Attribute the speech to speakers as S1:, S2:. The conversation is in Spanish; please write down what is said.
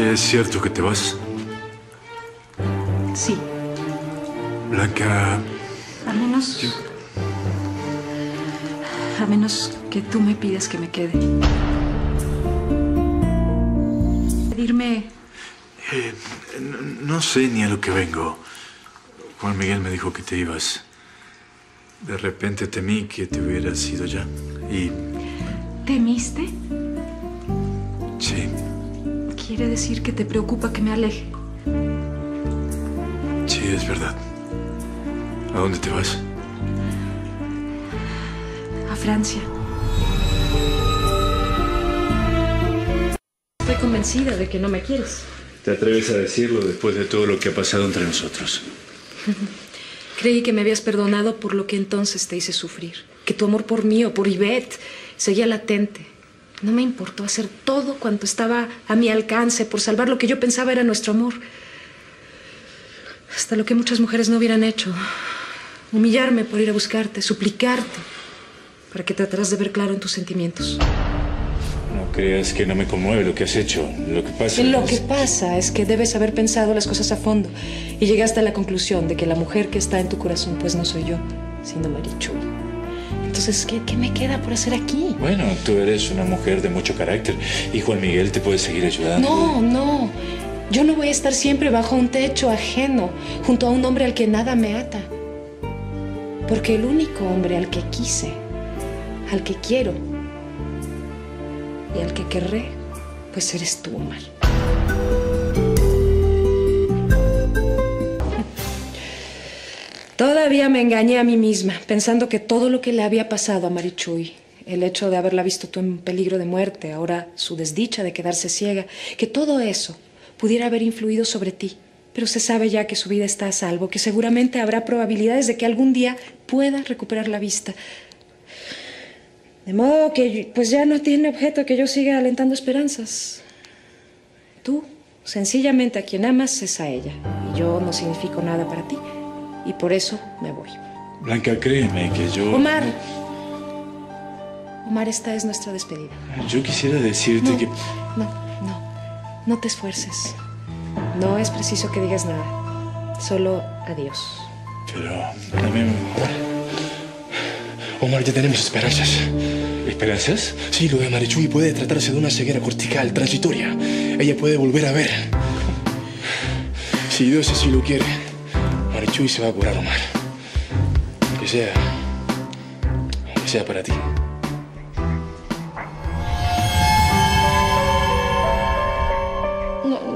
S1: ¿Es cierto que te vas?
S2: Sí.
S1: Blanca,
S2: A menos. A menos que tú me pidas que me quede. Pedirme.
S1: eh, no, no sé ni a lo que vengo. Juan Miguel me dijo que te ibas. De repente temí que te hubieras ido ya. Y
S2: ¿Temiste? Quiere decir que te preocupa que me aleje.
S1: sí, es verdad. ¿A dónde te vas?
S2: A Francia. Estoy convencida de que no me quieres.
S1: ¿Te atreves a decirlo después de todo lo que ha pasado entre nosotros?
S2: Creí que me habías perdonado por lo que entonces te hice sufrir. Que tu amor por mí o por Ivette seguía latente. No me importó hacer todo cuanto estaba a mi alcance por salvar lo que yo pensaba era nuestro amor. Hasta lo que muchas mujeres no hubieran hecho. Humillarme por ir a buscarte, suplicarte, para que trataras de ver claro en tus sentimientos.
S1: No creas que no me conmueve lo que has hecho. Lo que pasa
S2: Lo
S1: es...
S2: que pasa es que debes haber pensado las cosas a fondo y llegaste a la conclusión de que la mujer que está en tu corazón pues no soy yo, sino Marichuy. Entonces, ¿qué, qué me queda por hacer aquí?
S1: Bueno, tú eres una mujer de mucho carácter y Juan Miguel te puede seguir ayudando.
S2: No, no. Yo no voy a estar siempre bajo un techo ajeno, junto a un hombre al que nada me ata. Porque el único hombre al que quise, al que quiero y al que querré, pues eres tú, Omar. Todavía me engañé a mí misma, pensando que todo lo que le había pasado a Marichuy, el hecho de haberla visto tú en peligro de muerte, ahora su desdicha de quedarse ciega, que todo eso pudiera haber influido sobre ti. Pero se sabe ya que su vida está a salvo, que seguramente habrá probabilidades de que algún día pueda recuperar la vista. De modo que pues ya no tiene objeto que yo siga alentando esperanzas. Tú, sencillamente a quien amas es a ella. Y yo no significo nada para ti. Y por eso me voy.
S1: Blanca, créeme que yo...
S2: Omar. Omar, esta es nuestra despedida.
S1: Yo quisiera decirte
S2: No,
S1: que...
S2: no, no. No te esfuerces. No es preciso que digas nada. Solo adiós.
S1: Pero también...
S3: Omar, ya tenemos esperanzas.
S1: ¿Esperanzas?
S3: Sí, lo de Marichuy puede tratarse de una ceguera cortical, transitoria. Ella puede volver a ver. Si Dios así lo quiere, Marichuy se va a curar, Omar. Aunque sea... Aunque sea para ti.